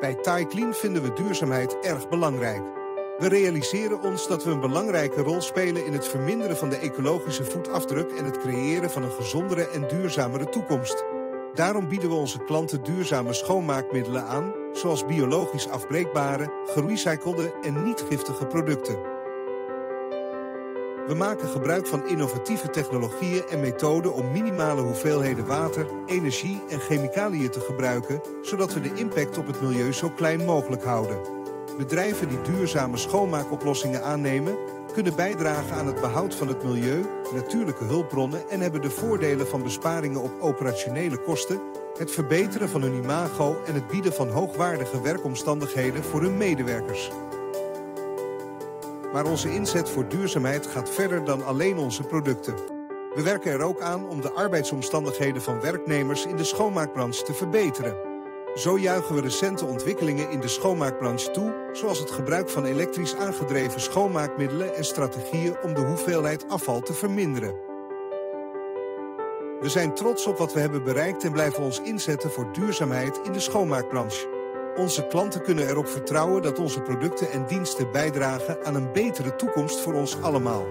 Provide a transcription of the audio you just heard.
Bij TiClean vinden we duurzaamheid erg belangrijk. We realiseren ons dat we een belangrijke rol spelen in het verminderen van de ecologische voetafdruk en het creëren van een gezondere en duurzamere toekomst. Daarom bieden we onze klanten duurzame schoonmaakmiddelen aan, zoals biologisch afbreekbare, gerecyclede en niet giftige producten. We maken gebruik van innovatieve technologieën en methoden om minimale hoeveelheden water, energie en chemicaliën te gebruiken, zodat we de impact op het milieu zo klein mogelijk houden. Bedrijven die duurzame schoonmaakoplossingen aannemen, kunnen bijdragen aan het behoud van het milieu, natuurlijke hulpbronnen en hebben de voordelen van besparingen op operationele kosten, het verbeteren van hun imago en het bieden van hoogwaardige werkomstandigheden voor hun medewerkers. Maar onze inzet voor duurzaamheid gaat verder dan alleen onze producten. We werken er ook aan om de arbeidsomstandigheden van werknemers in de schoonmaakbranche te verbeteren. Zo juichen we recente ontwikkelingen in de schoonmaakbranche toe, zoals het gebruik van elektrisch aangedreven schoonmaakmiddelen en strategieën om de hoeveelheid afval te verminderen. We zijn trots op wat we hebben bereikt en blijven ons inzetten voor duurzaamheid in de schoonmaakbranche. Onze klanten kunnen erop vertrouwen dat onze producten en diensten bijdragen aan een betere toekomst voor ons allemaal.